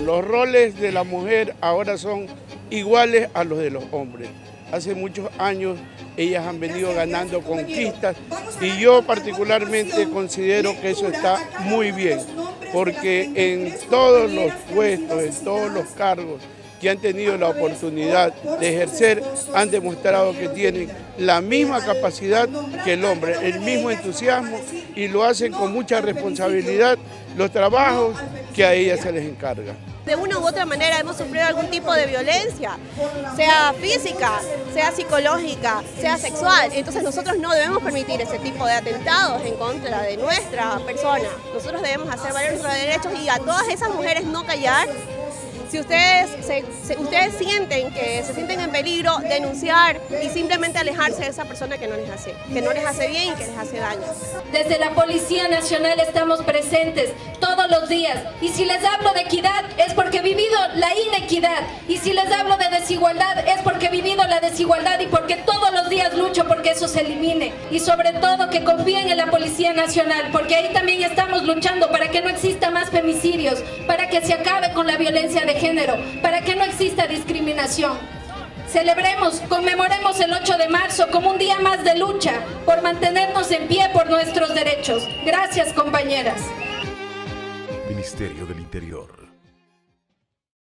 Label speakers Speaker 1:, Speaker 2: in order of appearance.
Speaker 1: Los roles de la mujer ahora son iguales a los de los hombres. Hace muchos años ellas han venido ganando conquistas y yo particularmente considero que eso está muy bien, porque en todos los puestos, en todos los cargos que han tenido la oportunidad de ejercer han demostrado que tienen la misma capacidad que el hombre, el mismo entusiasmo y lo hacen con mucha responsabilidad los trabajos que a ellas se les encarga
Speaker 2: de una u otra manera hemos sufrido algún tipo de violencia, sea física, sea psicológica, sea sexual. Entonces nosotros no debemos permitir ese tipo de atentados en contra de nuestra persona. Nosotros debemos hacer valer nuestros derechos y a todas esas mujeres no callar si ustedes, ustedes sienten que se sienten en peligro, denunciar y simplemente alejarse de esa persona que no les hace, que no les hace bien y que les hace daño.
Speaker 3: Desde la Policía Nacional estamos presentes todos los días y si les hablo de equidad es porque he vivido la inequidad y si les hablo de desigualdad es porque he vivido la desigualdad y porque todos los días lucho porque eso se elimine y sobre todo que confíen en la Policía Nacional porque ahí también estamos luchando para que no exista más femicidios, para que se acabe con la violencia de género, para que no exista discriminación. Celebremos, conmemoremos el 8 de marzo como un día más de lucha por mantenernos en pie por nuestros derechos. Gracias, compañeras.
Speaker 4: Ministerio del Interior.